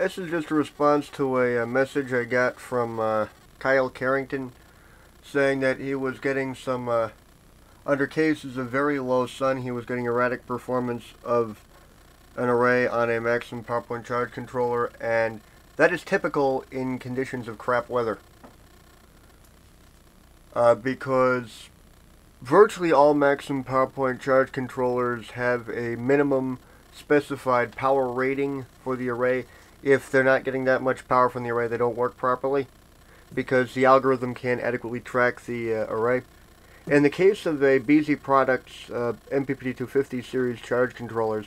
This is just a response to a, a message I got from uh, Kyle Carrington saying that he was getting some, uh, under cases of very low sun, he was getting erratic performance of an array on a maximum power point charge controller, and that is typical in conditions of crap weather. Uh, because virtually all maximum power point charge controllers have a minimum specified power rating for the array if they're not getting that much power from the array, they don't work properly because the algorithm can't adequately track the uh, array. In the case of a BZ Products uh, MPPT250 series charge controllers,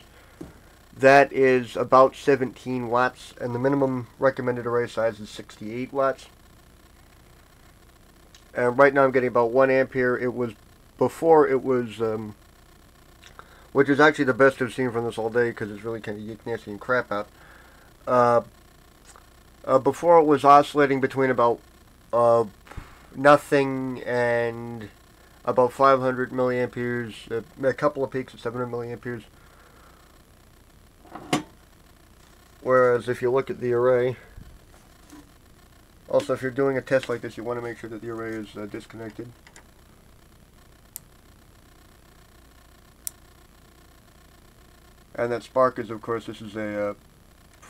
that is about 17 watts, and the minimum recommended array size is 68 watts. And right now I'm getting about 1 ampere. It was, before it was, um, which is actually the best I've seen from this all day because it's really kind of nasty and crap out. Uh, uh, before it was oscillating between about uh, nothing and about 500 milliamperes, a couple of peaks at 700 milliamperes. Whereas if you look at the array, also if you're doing a test like this, you want to make sure that the array is uh, disconnected. And that spark is, of course, this is a uh,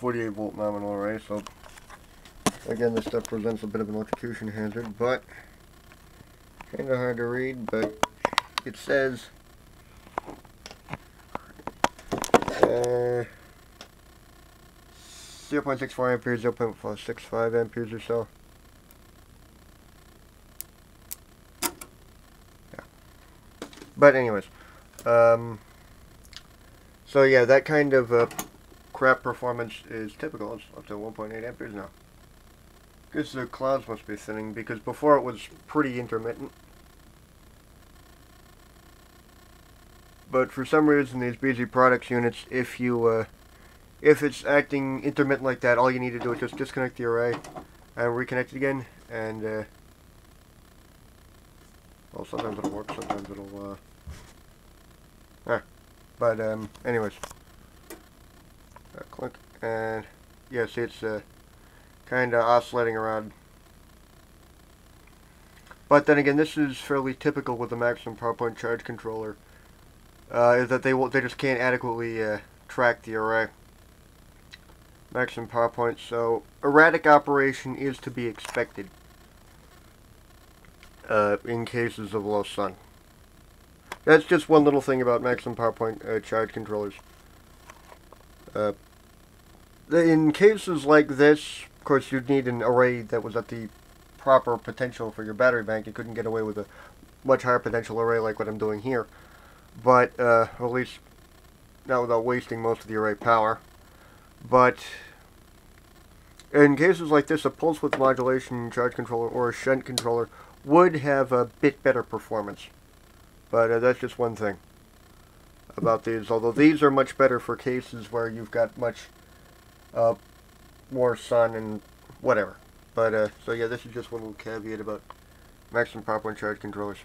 48 volt nominal array, so again this stuff presents a bit of an electrocution hazard, but kind of hard to read, but it says uh, 0.64 amperes, 0.65 amperes or so. Yeah. But anyways, um, so yeah, that kind of uh, crap performance is typical. It's up to 1.8 amperes now. Guess the clouds must be thinning because before it was pretty intermittent. But for some reason these BZ Products units, if you uh, if it's acting intermittent like that, all you need to do is just disconnect the array and reconnect it again. And uh, well, sometimes it'll work, sometimes it'll. Uh, ah, but um, anyways. Uh, click and yeah, see it's uh, kind of oscillating around. But then again, this is fairly typical with the maximum power point charge controller. Uh, is that they will they just can't adequately uh, track the array. Maximum power point, so erratic operation is to be expected uh, in cases of low sun. That's just one little thing about maximum power point uh, charge controllers. In cases like this, of course, you'd need an array that was at the proper potential for your battery bank. You couldn't get away with a much higher potential array like what I'm doing here. But, uh, at least not without wasting most of the array power. But, in cases like this, a pulse width modulation charge controller or a shunt controller would have a bit better performance. But uh, that's just one thing about these, although these are much better for cases where you've got much uh, more sun and whatever. But, uh, so yeah, this is just one little caveat about maximum power point charge controllers.